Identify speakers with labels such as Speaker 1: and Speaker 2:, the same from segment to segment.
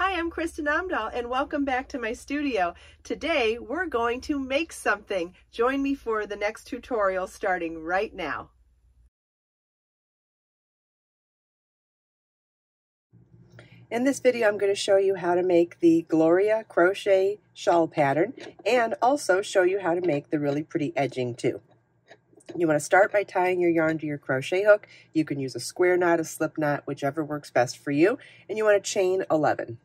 Speaker 1: Hi, I'm Kristin Omdahl and welcome back to my studio. Today we're going to make something. Join me for the next tutorial starting right now. In this video, I'm going to show you how to make the Gloria crochet shawl pattern and also show you how to make the really pretty edging too. You want to start by tying your yarn to your crochet hook. You can use a square knot, a slip knot, whichever works best for you. And you want to chain 11.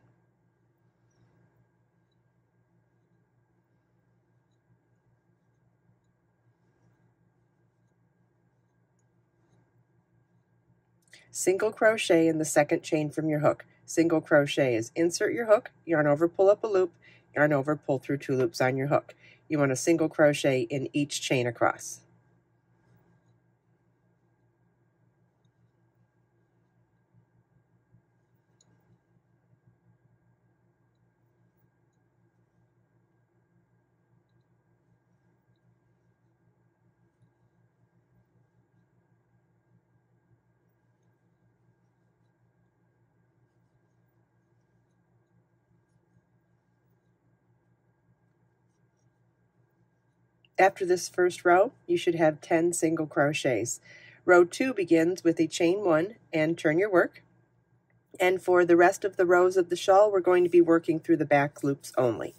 Speaker 1: Single crochet in the second chain from your hook single crochet is insert your hook, yarn over, pull up a loop, yarn over, pull through two loops on your hook. You want a single crochet in each chain across. After this first row, you should have 10 single crochets. Row 2 begins with a chain 1 and turn your work. And for the rest of the rows of the shawl, we're going to be working through the back loops only.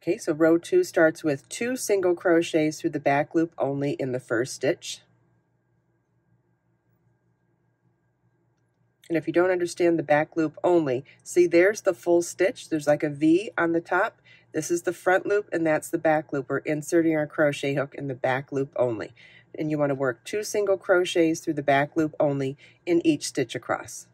Speaker 1: Okay, so row 2 starts with two single crochets through the back loop only in the first stitch. And if you don't understand the back loop only, see there's the full stitch. There's like a V on the top. This is the front loop and that's the back loop. We're inserting our crochet hook in the back loop only. And you want to work two single crochets through the back loop only in each stitch across.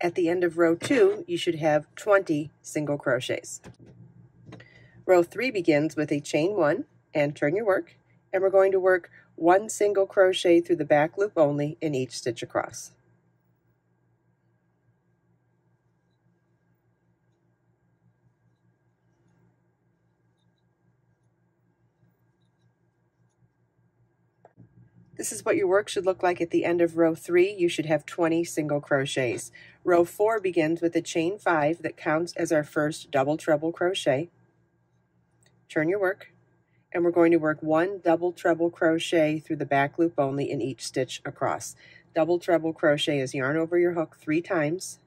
Speaker 1: At the end of row 2, you should have 20 single crochets. Row 3 begins with a chain 1 and turn your work, and we're going to work one single crochet through the back loop only in each stitch across. This is what your work should look like at the end of row 3. You should have 20 single crochets. Row 4 begins with a chain 5 that counts as our first double treble crochet. Turn your work, and we're going to work one double treble crochet through the back loop only in each stitch across. Double treble crochet is yarn over your hook three times.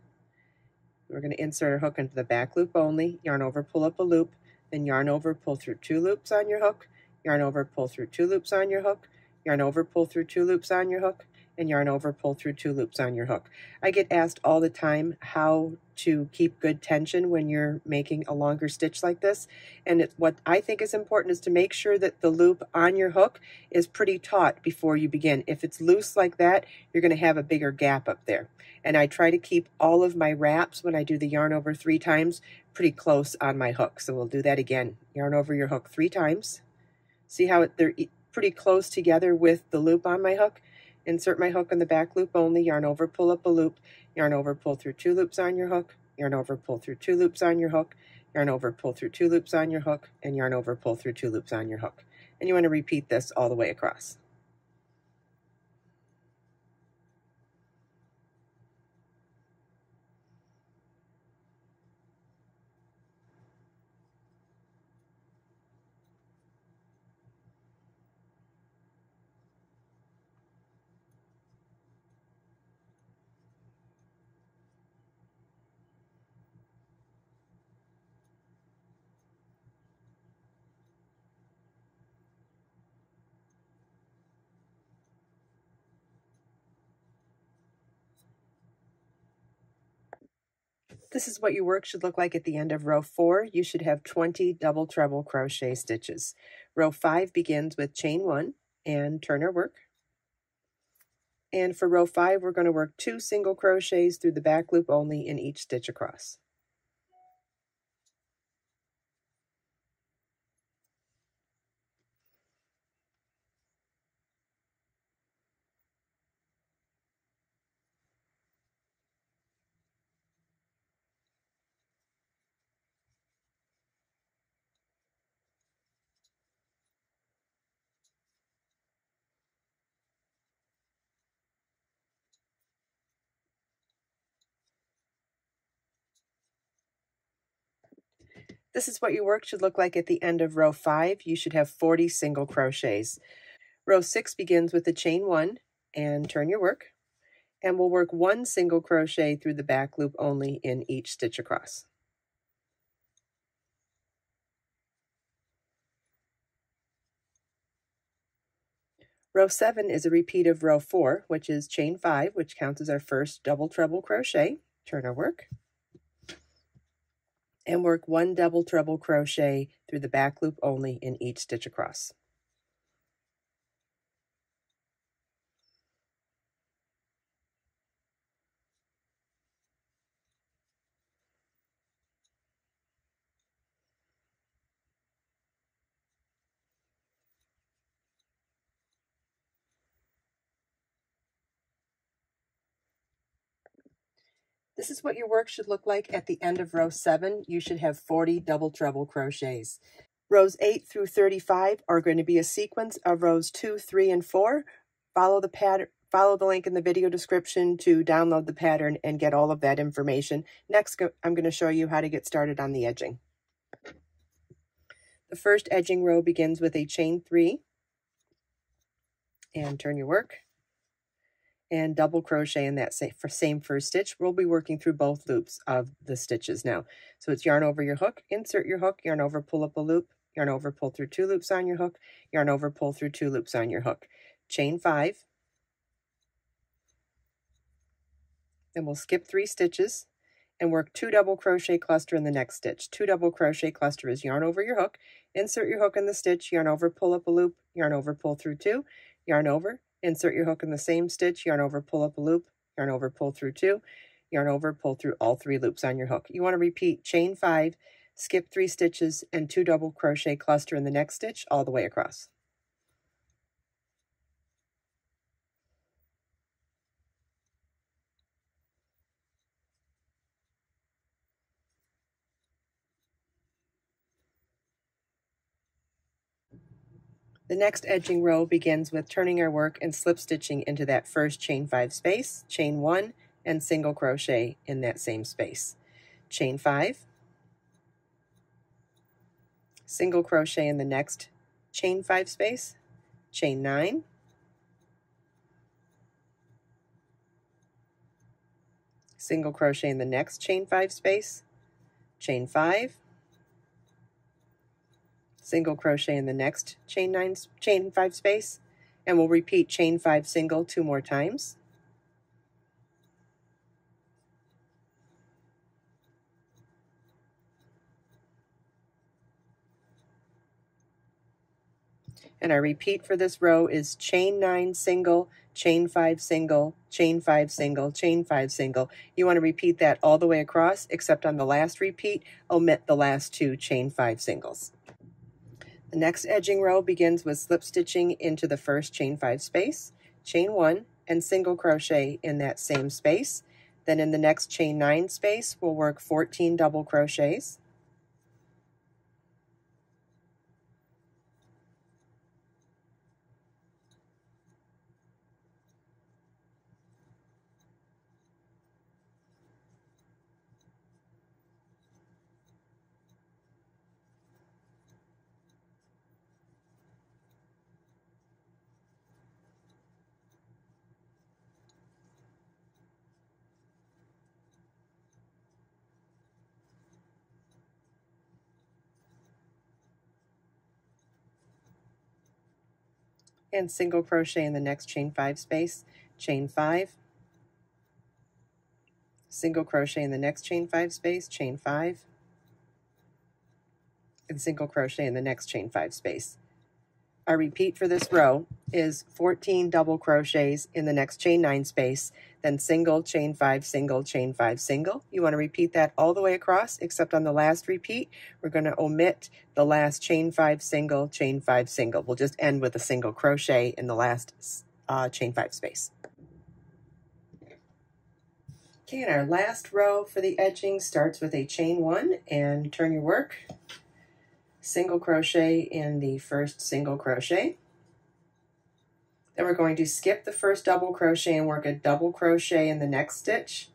Speaker 1: We're going to insert our hook into the back loop only, yarn over, pull up a loop, then yarn over, pull through two loops on your hook, yarn over, pull through two loops on your hook, yarn over, pull through two loops on your hook, and yarn over, pull through two loops on your hook. I get asked all the time how to keep good tension when you're making a longer stitch like this. And it, what I think is important is to make sure that the loop on your hook is pretty taut before you begin. If it's loose like that, you're going to have a bigger gap up there. And I try to keep all of my wraps when I do the yarn over three times pretty close on my hook. So we'll do that again. Yarn over your hook three times. See how it, they're pretty close together with the loop on my hook. Insert my hook in the back loop only, yarn over, pull up a loop, yarn over, pull through two loops on your hook, yarn over, pull through two loops on your hook, yarn over, pull through two loops on your hook, and yarn over, pull through two loops on your hook. And you want to repeat this all the way across. This is what your work should look like at the end of row 4. You should have 20 double treble crochet stitches. Row 5 begins with chain 1 and turn our work. And for row 5, we're going to work two single crochets through the back loop only in each stitch across. This is what your work should look like at the end of row 5. You should have 40 single crochets. Row 6 begins with a chain 1 and turn your work. And we'll work one single crochet through the back loop only in each stitch across. Row 7 is a repeat of row 4, which is chain 5, which counts as our first double treble crochet. Turn our work and work one double treble crochet through the back loop only in each stitch across. This is what your work should look like at the end of row 7. You should have 40 double treble crochets. Rows 8 through 35 are going to be a sequence of rows 2, 3, and 4. Follow the pattern. Follow the link in the video description to download the pattern and get all of that information. Next, I'm going to show you how to get started on the edging. The first edging row begins with a chain 3 and turn your work and double crochet in that same, same first stitch. We'll be working through both loops of the stitches now. So it's yarn over your hook, insert your hook, yarn over, pull up a loop, yarn over, pull through two loops on your hook, yarn over, pull through two loops on your hook. Chain five. Then we'll skip three stitches and work two double crochet cluster in the next stitch. Two double crochet cluster is yarn over your hook, insert your hook in the stitch, yarn over, pull up a loop, yarn over, pull through two, yarn over, Insert your hook in the same stitch, yarn over, pull up a loop, yarn over, pull through two, yarn over, pull through all three loops on your hook. You want to repeat chain five, skip three stitches, and two double crochet cluster in the next stitch all the way across. The next edging row begins with turning our work and slip stitching into that first chain five space, chain one, and single crochet in that same space. Chain five, single crochet in the next chain five space, chain nine, single crochet in the next chain five space, chain five, single crochet in the next chain nine chain five space and we'll repeat chain five single two more times. And our repeat for this row is chain nine single chain five single chain five single chain five single. You want to repeat that all the way across except on the last repeat omit the last two chain five singles the next edging row begins with slip stitching into the first chain five space, chain one, and single crochet in that same space. Then in the next chain nine space, we'll work 14 double crochets. And single crochet in the next chain five space, chain five, single crochet in the next chain five space, chain five, and single crochet in the next chain five space. Our repeat for this row is 14 double crochets in the next chain 9 space, then single, chain 5, single, chain 5, single. You want to repeat that all the way across, except on the last repeat, we're going to omit the last chain 5, single, chain 5, single. We'll just end with a single crochet in the last uh, chain 5 space. Okay, and our last row for the edging starts with a chain 1 and turn your work single crochet in the first single crochet. Then we're going to skip the first double crochet and work a double crochet in the next stitch.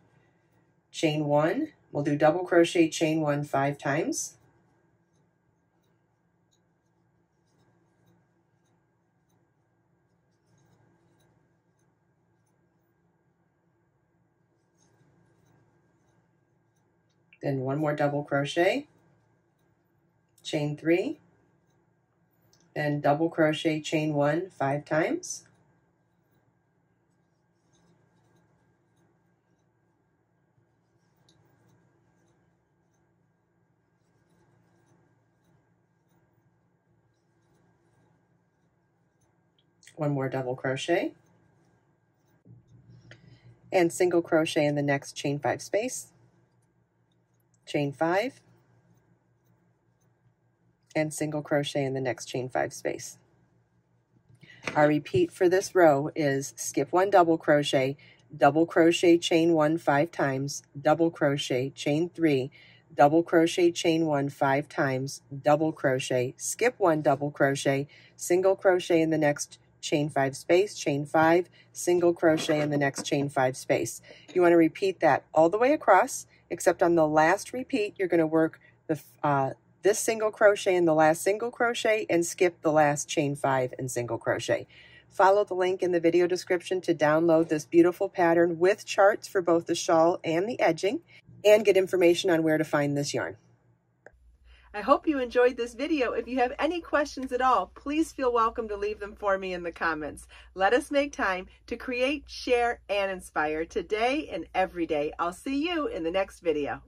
Speaker 1: Chain one, we'll do double crochet, chain one five times. Then one more double crochet chain three, then double crochet chain one five times. One more double crochet. And single crochet in the next chain five space, chain five, and single crochet in the next chain five space. Our repeat for this row is skip one double crochet, double crochet chain one five times, double crochet chain three, double crochet chain one five times, double crochet, skip one double crochet, single crochet in the next chain five space, chain five, single crochet in the next chain five space. You want to repeat that all the way across, except on the last repeat, you're going to work the uh, this single crochet and the last single crochet and skip the last chain five and single crochet. Follow the link in the video description to download this beautiful pattern with charts for both the shawl and the edging and get information on where to find this yarn. I hope you enjoyed this video. If you have any questions at all, please feel welcome to leave them for me in the comments. Let us make time to create, share, and inspire today and every day. I'll see you in the next video.